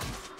Arm.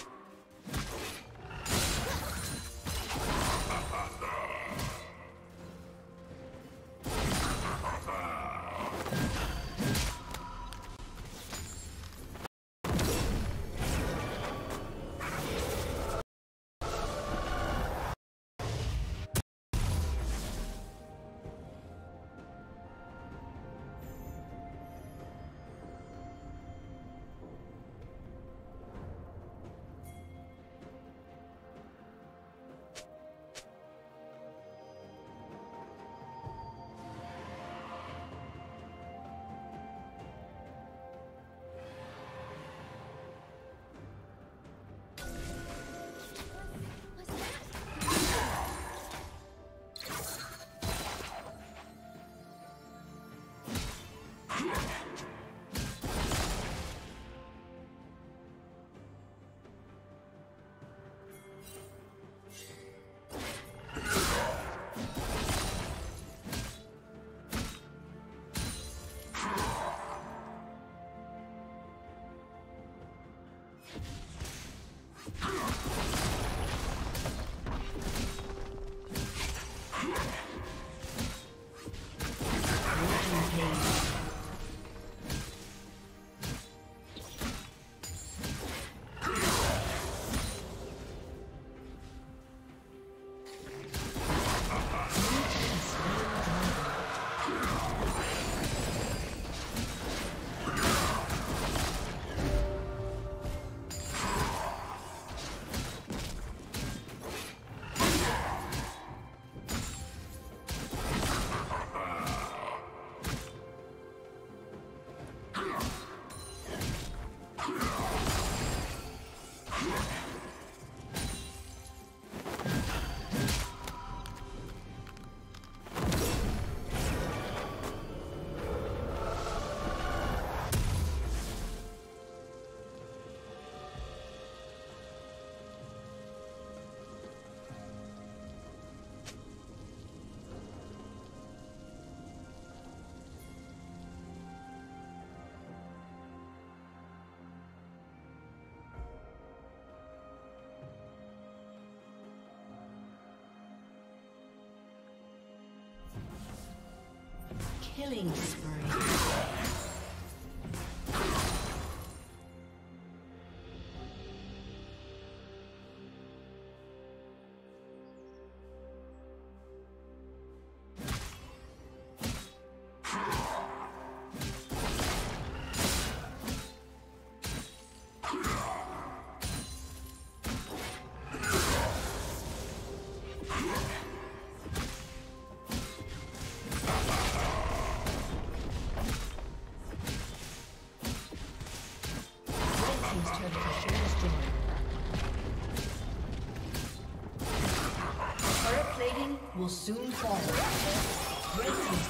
Killing spree. Will soon fall. Red Team's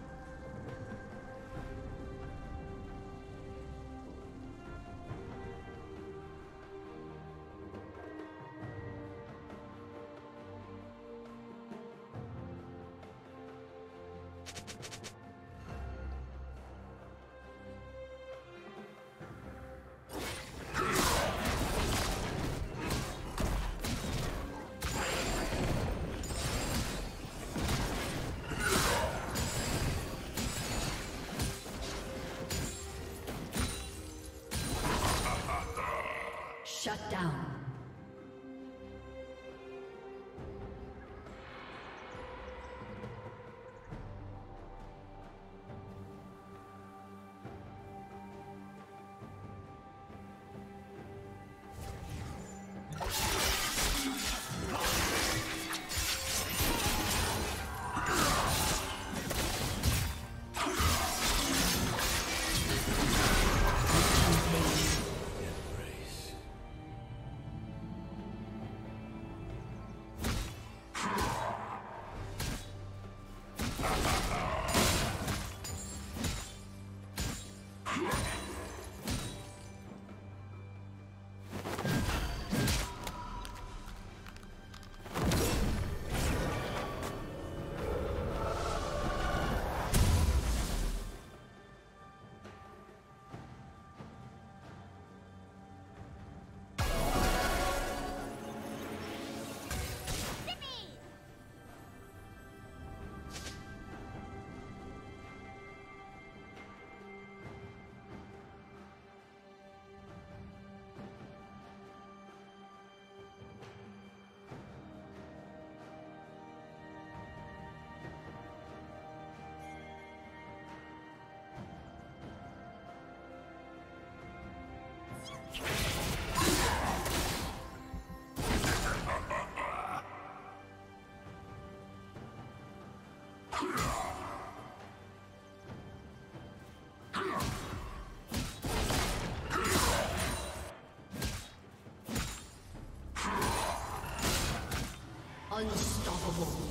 Shut down. Unstoppable.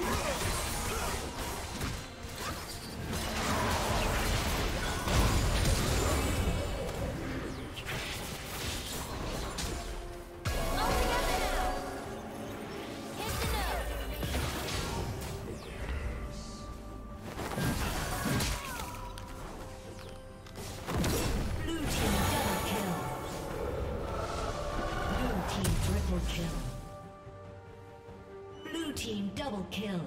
Yeah. Kill.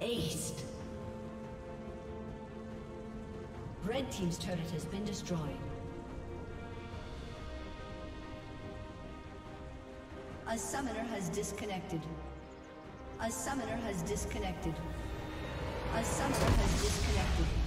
Aced. Red team's turret has been destroyed. A summoner has disconnected. A summoner has disconnected. A summoner has disconnected.